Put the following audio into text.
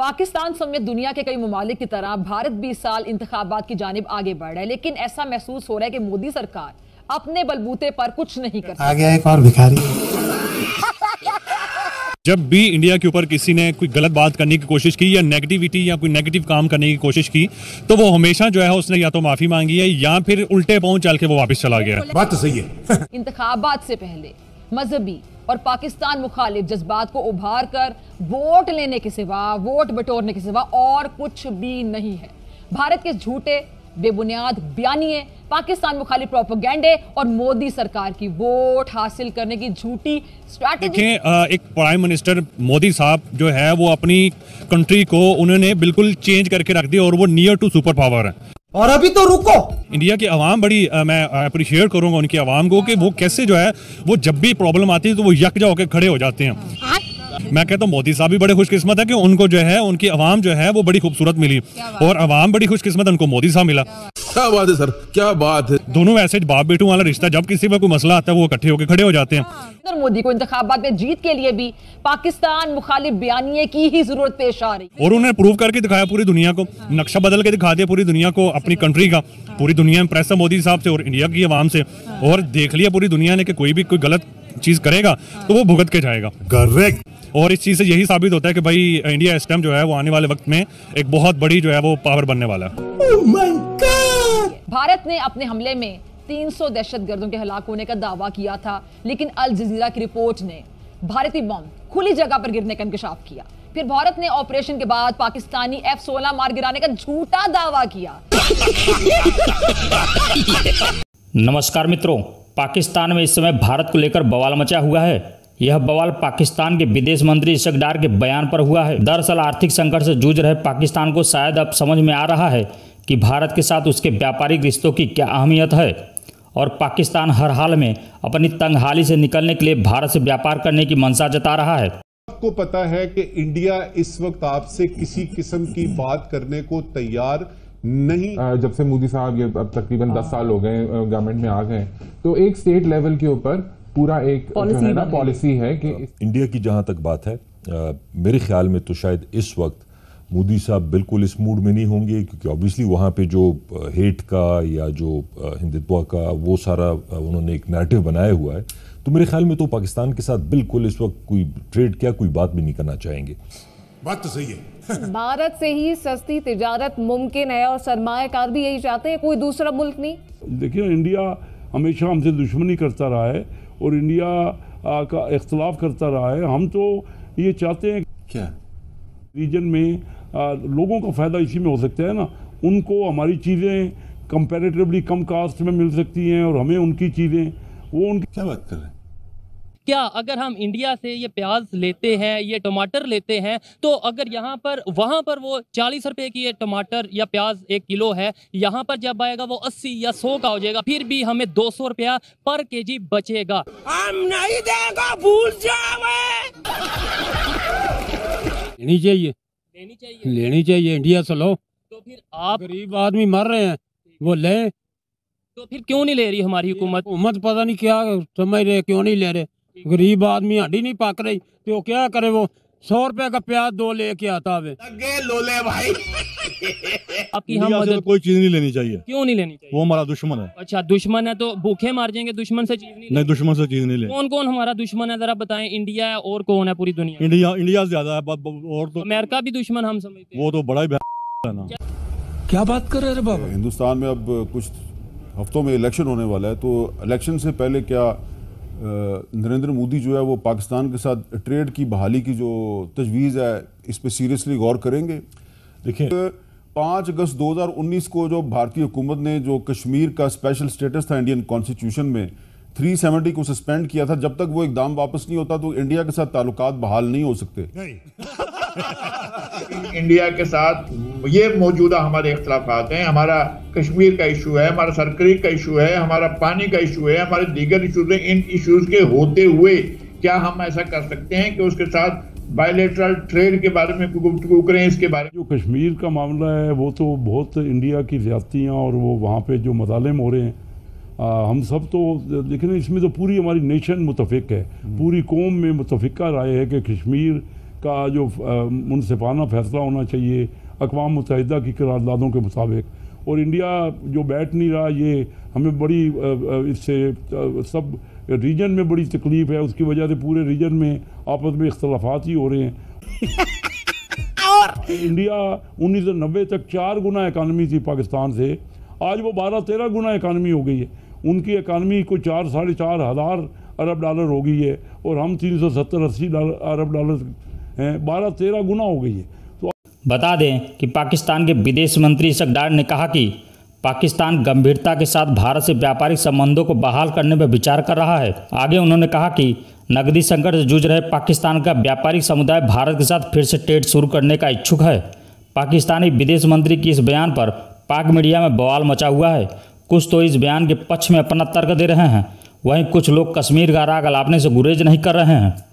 पाकिस्तान समेत दुनिया के कई ममालिक की तरह भारत भी इस साल इंतबात की जानब आगे बढ़ रहा है लेकिन ऐसा महसूस हो रहा है कि मोदी सरकार अपने बलबूते पर कुछ नहीं कर आ गया एक और भिखारी जब भी इंडिया के ऊपर किसी ने कोई गलत बात करने की कोशिश की या नेगेटिविटी या कोई नेगेटिव काम करने की कोशिश की तो वो हमेशा जो है उसने या तो माफ़ी मांगी है या फिर उल्टे पाँव चल के वो वापस चला गया बात तो सही है। इंतबात से पहले मजहबी और पाकिस्तान मुखालिफ जज्बात को उभार कर वोट लेने के सिवा, वोट बटोरने के सिवा और कुछ भी नहीं है। भारत के झूठे बेबुनियाद बयानिए पाकिस्तान मुखालिफ प्रोपोगेंडे और मोदी सरकार की वोट हासिल करने की झूठी स्ट्रैटेजी एक प्राइम मिनिस्टर मोदी साहब जो है वो अपनी कंट्री को उन्होंने बिल्कुल चेंज करके रख दिया और वो नियर टू सुपर पावर है। और अभी तो रुको। इंडिया की आवाम बड़ी अ, मैं अप्रिशिएट करूँगा उनकी आवाम को कि वो कैसे जो है वो जब भी प्रॉब्लम आती है तो वो यकजा होकर खड़े हो जाते हैं। मैं कहता हूँ मोदी साहब भी बड़े खुशकिस्मत है कि उनको जो है उनकी आवाम जो है वो बड़ी खूबसूरत मिली। और आवाम बड़ी खुशकिस्मत उनको मोदी साहब मिला। क्या बात है। सर? क्या बात है? दोनों वैसे बाप बेटू वाला रिश्ता जब किसी पर कोई मसला आता है वो इकट्ठे होकर खड़े हो जाते हैं। नरेंद्र मोदी को इंतबात में जीत के लिए भी पाकिस्तान मुखालिफ बयानिए की ही ज़रूरत पेश आ रही और उन्होंने प्रूव करके दिखाया पूरी दुनिया को। नक्शा बदल के दिखा दिया पूरी दुनिया को अपनी कंट्री का। पूरी दुनिया में प्रेस है मोदी साहब से और इंडिया की आवाम से। और देख लिया पूरी दुनिया ने कि कोई भी कोई गलत चीज़ करेगा तो वो भुगत के जाएगा। करेक्ट और इस चीज़ से यही साबित होता है कि भाई इंडिया इस टाइम जो है वो आने वाले वक्त में एक बहुत बड़ी जो है वो पावर बनने वाला है। भारत ने अपने हमले में 300 दहशतगर्दों के हलाक होने का दावा किया था लेकिन अल जजीरा की रिपोर्ट ने भारतीय बम खुली जगह पर गिरने का इंकशाफ किया। फिर भारत ने ऑपरेशन के बाद पाकिस्तानी एफ़ सोलह मार गिराने का झूठा दावा किया। नमस्कार मित्रों पाकिस्तान में इस समय भारत को लेकर बवाल मचा हुआ है। यह बवाल पाकिस्तान के विदेश मंत्री इशक डार के बयान पर हुआ है। दरअसल आर्थिक संकट से जूझ रहे पाकिस्तान को शायद अब समझ में आ रहा है कि भारत के साथ उसके व्यापारिक रिश्तों की क्या अहमियत है और पाकिस्तान हर हाल में अपनी तंगहाली से निकलने के लिए भारत से व्यापार करने की मंशा जता रहा है। आपको पता है कि इंडिया इस वक्त आपसे किसी किस्म की बात करने को तैयार नहीं। जब से मोदी साहब ये अब तकरीबन दस साल हो गए गवर्नमेंट में आ गए तो एक स्टेट लेवल के ऊपर पूरा एक जो है ना पॉलिसी है कि इंडिया की जहाँ तक बात है अ, मेरे ख्याल में तो शायद इस वक्त मोदी साहब बिल्कुल इस मूड में नहीं होंगे क्योंकि ऑब्वियसली वहाँ पे जो हेट का या जो हिंदुत्व का वो सारा उन्होंने एक नैरेटिव बनाया हुआ है। तो मेरे ख्याल में तो पाकिस्तान के साथ बिल्कुल इस वक्त कोई ट्रेड क्या कोई बात भी नहीं करना चाहेंगे। बात तो सही है। भारत से ही सस्ती तिजारत मुमकिन है और सरमायाकार भी यही चाहते हैं कोई दूसरा मुल्क नहीं। देखिए इंडिया हमेशा हमसे दुश्मनी करता रहा है। और इंडिया आ, का इख्तलाफ करता रहा है। हम तो ये चाहते हैं क्या? रीजन में आ, लोगों का फ़ायदा इसी में हो सकता है ना। उनको हमारी चीज़ें कंपेरेटिवली कम कास्ट में मिल सकती हैं और हमें उनकी चीज़ें वो उनकी क्या बात कर रहे हैं? क्या अगर हम इंडिया से ये प्याज लेते हैं ये टमाटर लेते हैं तो अगर यहाँ पर वहाँ पर वो चालीस रुपए की ये टमाटर या प्याज एक किलो है यहाँ पर जब आएगा वो अस्सी या सौ का हो जाएगा फिर भी हमें दो सौ रुपया पर के जी बचेगा लेनी चाहिए। लेनी चाहिए। लेनी चाहिए इंडिया से लो। तो फिर आप गरीब आदमी मर रहे हैं वो ले। तो फिर क्यों नहीं ले रही हमारी हुकूमत? हुकूमत पता नहीं क्या समझ रहे क्यों नहीं ले रहे। गरीब आदमी हड्डी नहीं पक रही तो क्या करे वो? सौ रुपए का प्याज दो लेके आता है। आपकी हम मदद कोई चीज़ नहीं लेनी चाहिए। क्यों नहीं लेनी चाहिए? वो हमारा दुश्मन है। अच्छा दुश्मन है तो भूखे मार जाएँगे दुश्मन से चीज़ नहीं नहीं दुश्मन से चीज़ नहीं ले कौन कौन हमारा दुश्मन है जरा बताएँ इंडिया है और कौन है पूरी दुनिया? इंडिया इंडिया ज़्यादा है और तो अमेरिका भी दुश्मन हम समझते वो तो बड़ा ही है ना। क्या बात कर रहे रे बाबा? हिंदुस्तान में अब कुछ हफ्तों में इलेक्शन होने वाला है तो इलेक्शन से पहले क्या नरेंद्र मोदी जो है वो पाकिस्तान के साथ ट्रेड की, बहाली की जो तजवीज़ है, इस पर सीरियसली गौर करेंगे। देखिए, पाँच अगस्त 2019 को जो भारतीय हुकूमत ने जो कश्मीर का स्पेशल स्टेटस था इंडियन कॉन्स्टिट्यूशन में 370 को सस्पेंड किया था। जब तक वो एकदम वापस नहीं होता तो इंडिया के साथ ताल्लुकात बहाल नहीं हो सकते। इंडिया के साथ ये मौजूदा हमारे इख्तलाफात हैं। हमारा कश्मीर का इशू है हमारा सरक्रीक का इशू है हमारा पानी का इशू है हमारे दीगर इशूज हैं। इन इशूज के होते हुए क्या हम ऐसा कर सकते हैं कि उसके साथ बायोलेटरल ट्रेड के बारे में गुफ्तगू करें इसके बारे में जो कश्मीर का मामला है वो तो बहुत इंडिया की ज़्यादतियाँ और वो वहाँ पर जो मजालिम हो रहे हैं। आ, हम सब तो लेकिन इसमें तो पूरी हमारी नेशन मुतफिक है। पूरी कौम में मुतफ़ा राय है कि कश्मीर का जो मुनसिफाना फैसला होना चाहिए। अकवा मुतहदा की करारदादों के मुताबिक। और इंडिया जो बैठ नहीं रहा ये हमें बड़ी इससे सब रीजन में बड़ी तकलीफ़ है। उसकी वजह से पूरे रीजन में आपस में इख्तलाफात ही हो रहे हैं। इंडिया 1990 तक चार गुना इकानमी थी पाकिस्तान से। आज वो बारह तेरह गुना इकानमी हो गई है। उनकी इकानमी को चार साढ़े चार हज़ार अरब डॉलर हो गई है। और हम तीन सौ सत्तर अस्सी अरब डॉलर बारह तेरह गुना हो गई है। तो बता दें कि पाकिस्तान के विदेश मंत्री इसक डार ने कहा कि पाकिस्तान गंभीरता के साथ भारत से व्यापारिक संबंधों को बहाल करने पर विचार कर रहा है। आगे उन्होंने कहा कि नकदी संकट से जूझ रहे पाकिस्तान का व्यापारिक समुदाय भारत के साथ फिर से ट्रेड शुरू करने का इच्छुक है। पाकिस्तानी विदेश मंत्री की इस बयान पर पाक मीडिया में बवाल मचा हुआ है। कुछ तो इस बयान के पक्ष में अपना तर्क दे रहे हैं। वहीं कुछ लोग कश्मीर का राग अलापने से गुरेज नहीं कर रहे हैं।